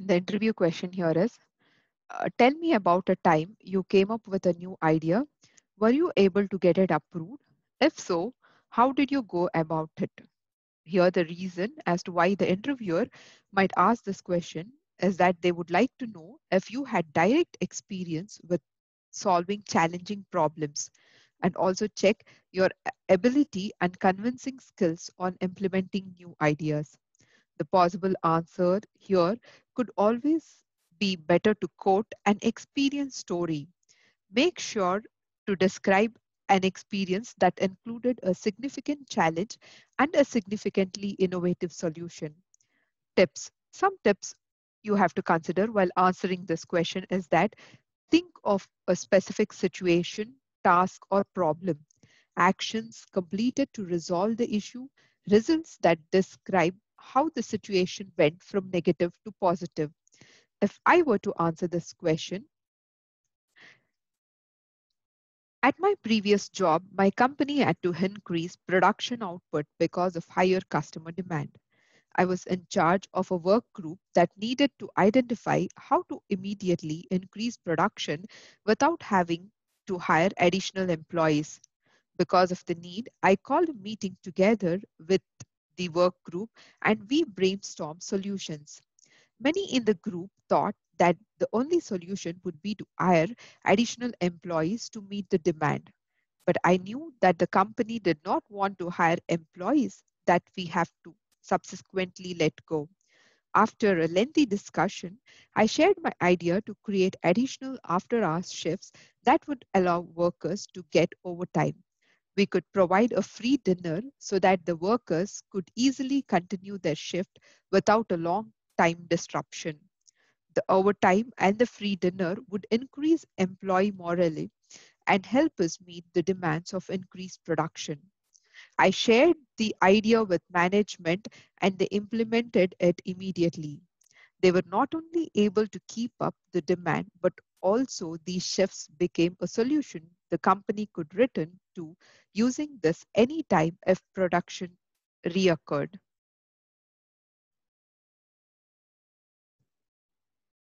The interview question here is uh, Tell me about a time you came up with a new idea. Were you able to get it approved? If so, how did you go about it? Here, the reason as to why the interviewer might ask this question is that they would like to know if you had direct experience with solving challenging problems and also check your ability and convincing skills on implementing new ideas. The possible answer here could always be better to quote an experience story. Make sure to describe an experience that included a significant challenge and a significantly innovative solution. Tips. Some tips you have to consider while answering this question is that think of a specific situation, task, or problem, actions completed to resolve the issue, results that describe how the situation went from negative to positive. If I were to answer this question, at my previous job, my company had to increase production output because of higher customer demand. I was in charge of a work group that needed to identify how to immediately increase production without having to hire additional employees. Because of the need, I called a meeting together with the work group and we brainstormed solutions. Many in the group thought that the only solution would be to hire additional employees to meet the demand. But I knew that the company did not want to hire employees that we have to subsequently let go. After a lengthy discussion, I shared my idea to create additional after hours shifts that would allow workers to get overtime. We could provide a free dinner so that the workers could easily continue their shift without a long time disruption. The overtime and the free dinner would increase employee morale and help us meet the demands of increased production. I shared the idea with management and they implemented it immediately. They were not only able to keep up the demand, but also these shifts became a solution the company could return to using this anytime if production reoccurred.